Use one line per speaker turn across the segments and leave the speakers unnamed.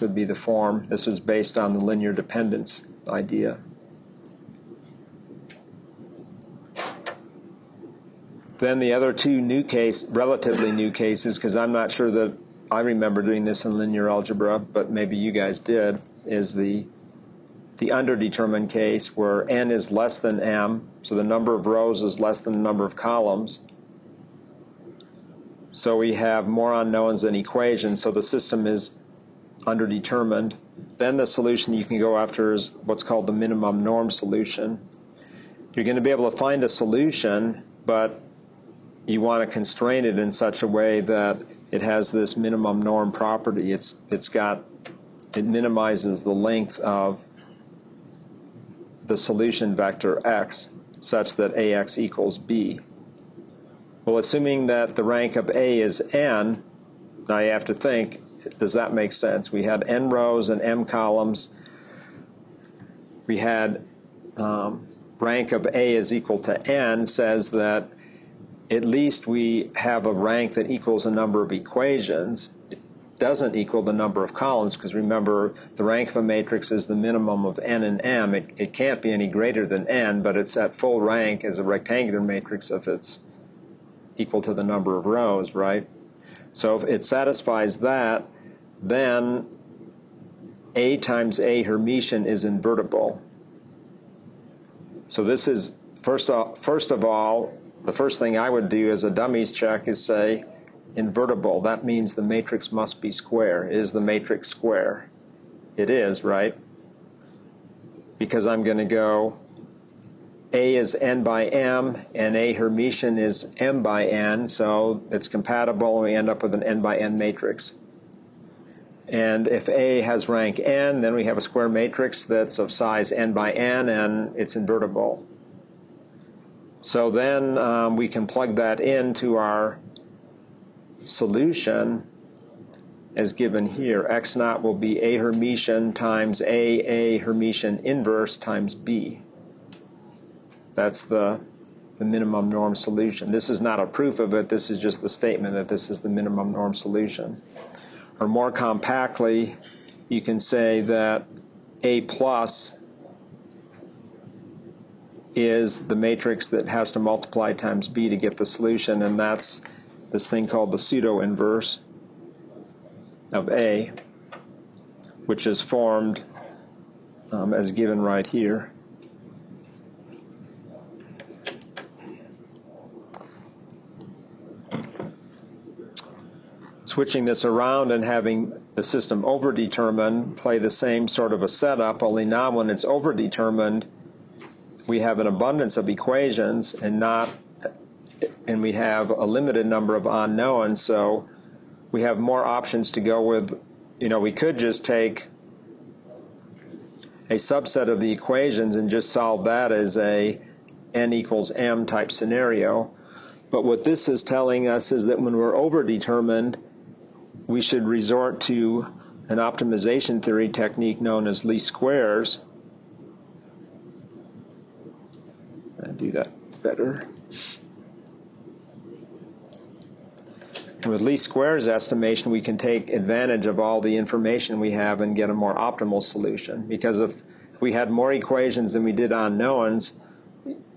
would be the form. This was based on the linear dependence idea. Then the other two new case, relatively new cases, because I'm not sure that I remember doing this in linear algebra, but maybe you guys did, is the the underdetermined case where n is less than m, so the number of rows is less than the number of columns. So we have more unknowns than equations, so the system is underdetermined. Then the solution you can go after is what's called the minimum norm solution. You're going to be able to find a solution, but you want to constrain it in such a way that it has this minimum norm property. It's it's got it minimizes the length of the solution vector x such that ax equals b. Well, assuming that the rank of A is n, now you have to think, does that make sense? We had n rows and m columns. We had um, rank of A is equal to n says that at least we have a rank that equals a number of equations. It doesn't equal the number of columns because remember the rank of a matrix is the minimum of n and m. It, it can't be any greater than n, but it's at full rank as a rectangular matrix if it's equal to the number of rows, right? So if it satisfies that, then A times A Hermitian is invertible. So this is, first of, first of all, the first thing I would do as a dummies check is say invertible. That means the matrix must be square. Is the matrix square? It is, right? Because I'm going to go a is n by m, and A Hermitian is m by n, so it's compatible, and we end up with an n by n matrix. And if A has rank n, then we have a square matrix that's of size n by n, and it's invertible. So then um, we can plug that into our solution as given here. X naught will be A Hermitian times A, A Hermitian inverse times B. That's the, the minimum norm solution. This is not a proof of it, this is just the statement that this is the minimum norm solution. Or more compactly, you can say that A plus is the matrix that has to multiply times B to get the solution, and that's this thing called the pseudo inverse of A, which is formed um, as given right here. Switching this around and having the system overdetermined play the same sort of a setup, only now when it's overdetermined, we have an abundance of equations and not and we have a limited number of unknowns, so we have more options to go with. You know, we could just take a subset of the equations and just solve that as a n equals m type scenario. But what this is telling us is that when we're overdetermined, we should resort to an optimization theory technique known as least squares. I do that better. With least squares estimation, we can take advantage of all the information we have and get a more optimal solution. Because if we had more equations than we did unknowns,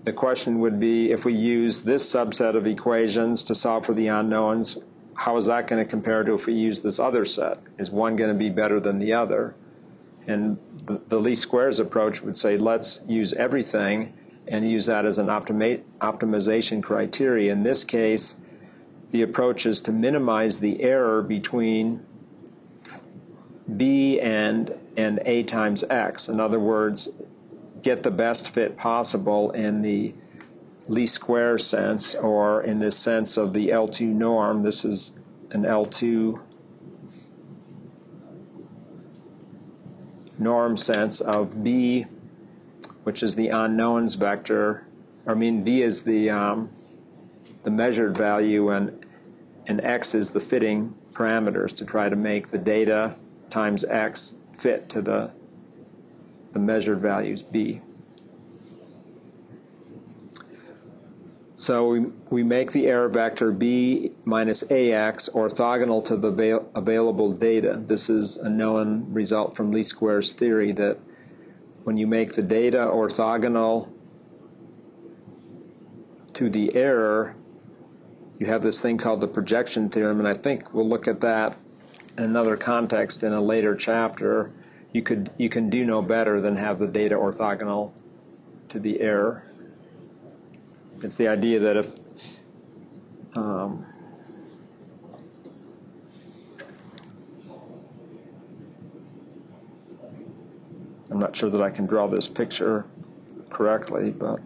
the question would be if we use this subset of equations to solve for the unknowns, how is that going to compare to if we use this other set? Is one going to be better than the other? And the, the least squares approach would say let's use everything and use that as an optimi- optimization criteria. In this case, the approach is to minimize the error between b and and a times x. In other words, get the best fit possible in the least square sense, or in this sense of the L2 norm, this is an L2 norm sense of B, which is the unknowns vector. I mean, B is the um, the measured value, and and X is the fitting parameters to try to make the data times X fit to the the measured values B. So we, we make the error vector b minus ax orthogonal to the avail- available data. This is a known result from least squares theory that when you make the data orthogonal to the error, you have this thing called the projection theorem, and I think we'll look at that in another context in a later chapter. You could you can do no better than have the data orthogonal to the error. It's the idea that if um, I'm not sure that I can draw this picture correctly, but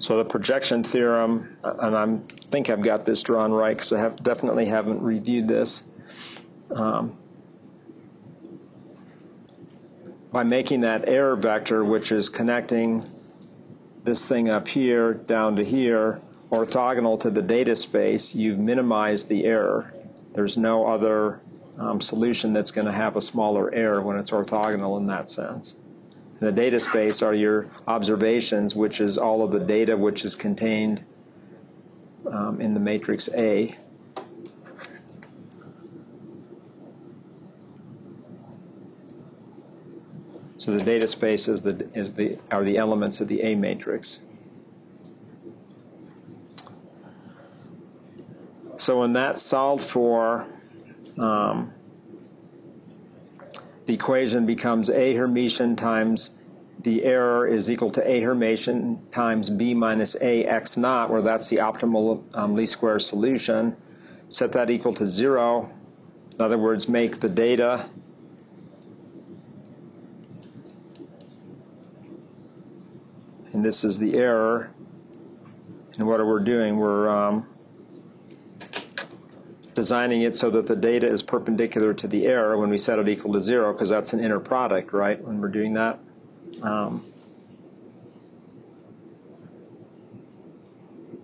So the projection theorem, and I think I've got this drawn right because I have definitely haven't reviewed this. Um, by making that error vector, which is connecting this thing up here down to here, orthogonal to the data space, you've minimized the error. There's no other um, solution that's going to have a smaller error when it's orthogonal in that sense the data space are your observations, which is all of the data which is contained um, in the matrix A. So the data space is the, is the, are the elements of the A matrix. So when that's solved for, um, the equation becomes A Hermitian times the error is equal to A Hermitian times B minus A x naught, where that's the optimal um, least square solution. Set that equal to zero. In other words, make the data and this is the error. And what are we're doing, we're um, designing it so that the data is perpendicular to the error when we set it equal to zero, because that's an inner product, right, when we're doing that. Um,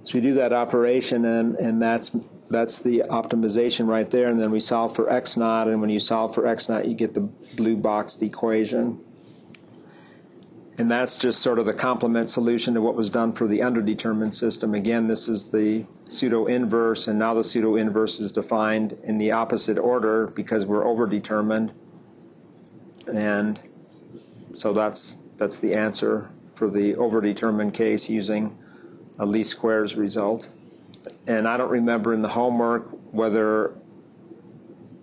so we do that operation, and, and that's that's the optimization right there, and then we solve for x naught, and when you solve for x naught, you get the blue boxed equation. And that's just sort of the complement solution to what was done for the underdetermined system. Again, this is the pseudo inverse, and now the pseudo inverse is defined in the opposite order because we're overdetermined. And so that's that's the answer for the overdetermined case using a least squares result. And I don't remember in the homework whether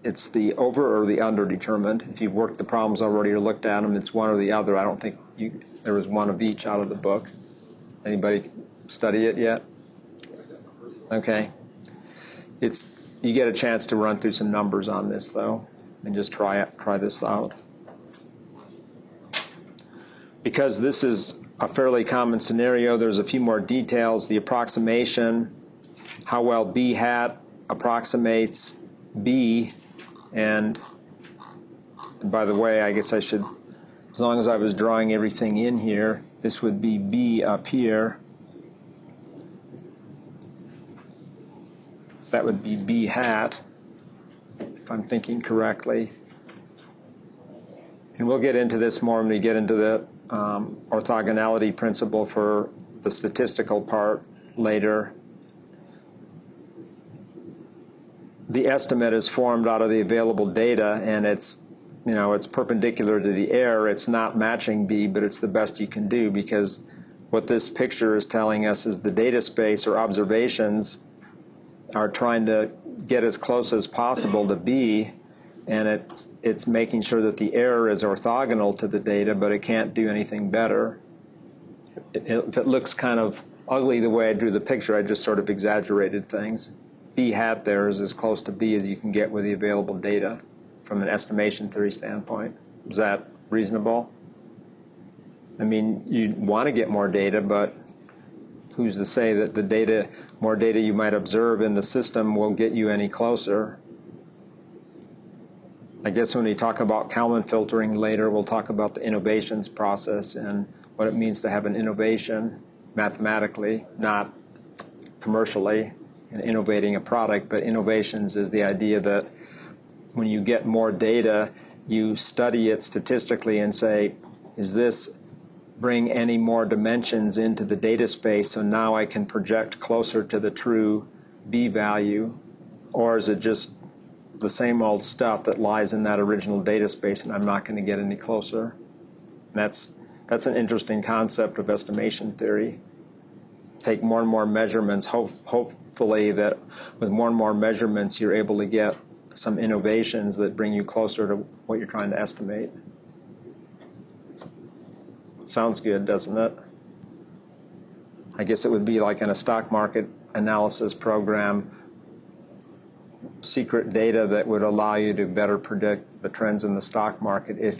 it's the over or the under determined. If you've worked the problems already or looked at them, it's one or the other. I don't think you, there was one of each out of the book. Anybody study it yet? Okay. It's you get a chance to run through some numbers on this though, and just try it, try this out. Because this is a fairly common scenario, there's a few more details. The approximation, how well B hat approximates B and by the way, I guess I should, as long as I was drawing everything in here, this would be B up here. That would be B hat, if I'm thinking correctly. And we'll get into this more when we get into the um, orthogonality principle for the statistical part later. The estimate is formed out of the available data and it's you know it's perpendicular to the error it's not matching b but it's the best you can do because what this picture is telling us is the data space or observations are trying to get as close as possible to b and it's it's making sure that the error is orthogonal to the data but it can't do anything better. If it looks kind of ugly the way I drew the picture I just sort of exaggerated things B hat there is as close to B as you can get with the available data from an estimation theory standpoint. Is that reasonable? I mean, you want to get more data, but who's to say that the data, more data you might observe in the system will get you any closer? I guess when we talk about Kalman filtering later, we'll talk about the innovations process and what it means to have an innovation mathematically, not commercially, innovating a product, but innovations is the idea that when you get more data, you study it statistically and say, is this bring any more dimensions into the data space so now I can project closer to the true B value? Or is it just the same old stuff that lies in that original data space and I'm not going to get any closer? And that's, that's an interesting concept of estimation theory. Take more and more measurements, hope, hopefully that with more and more measurements you're able to get some innovations that bring you closer to what you're trying to estimate. Sounds good, doesn't it? I guess it would be like in a stock market analysis program, secret data that would allow you to better predict the trends in the stock market if you